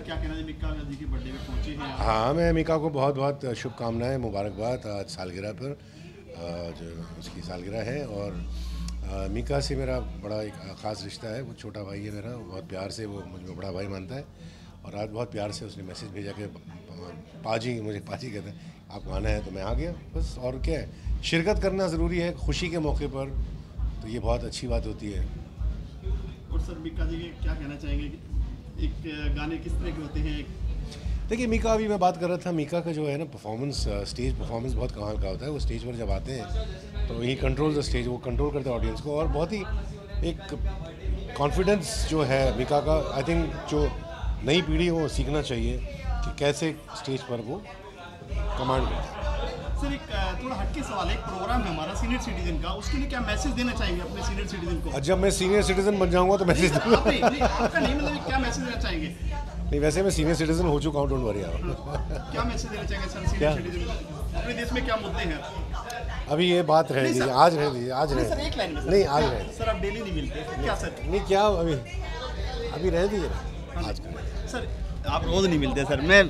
Sir क्या कहना है? मिक्का जी के बर्थडे में पहुँचे हैं हाँ मैं मीका को बहुत बहुत शुभकामनाएँ मुबारकबाद आज सालगिरह पर जो उसकी सालगिरह है और अ, मीका से मेरा बड़ा एक ख़ास रिश्ता है वो छोटा भाई है मेरा बहुत प्यार से वो मुझे बड़ा भाई मानता है और आज बहुत प्यार से उसने मैसेज भेजा कि पाजी मुझे पाजी कहते हैं आपको आना है तो मैं आ गया। बस और क्या है शिरकत करना ज़रूरी है खुशी के मौके पर तो ये बहुत अच्छी बात होती है। और सर मिक्का जी क्या कहना चाहेंगे? कि एक गाने किस तरह के होते हैं? देखिए, मीका, अभी मैं बात कर रहा था, मीका का जो है ना परफॉर्मेंस स्टेज परफॉर्मेंस बहुत कमाल का होता है। वो स्टेज पर जब आते हैं तो ही कंट्रोल द स्टेज वो कंट्रोल करते हैं ऑडियंस को। और बहुत ही एक कॉन्फिडेंस जो है मीका का आई थिंक जो नई पीढ़ी को सीखना चाहिए कि कैसे स्टेज पर वो कमांड करते हैं। सर एक थोड़ा हटके सवाल है एक प्रोग्राम है हमारा सीनियर सिटीजन का। उसके लिए क्या मैसेज देना चाहेंगे अपने सीनियर सिटीजन को? जब मैं सीनियर सिटीजन बन जाऊँगा तो मैसेज दूँगा नहीं, नहीं, आपका नहीं मतलब क्या मैसेज देना चाहेंगे? नहीं वैसे मैं सीनियर सिटीजन हो चुका हूँ डोंट वरी आप क्या मैसेज देना चाहेंगे सर सीनियर सिटीजन अपने देश में क्या मुद्दे हैं? अभी ये बात रह दीजिए आज रह दीजिए आज रह नहीं आज रह सर आप डेली नहीं मिलते क्या सर? नहीं क्या अभी? अभी रह दीजिए आज का। सर आप रोज नहीं मिलते सर। मैं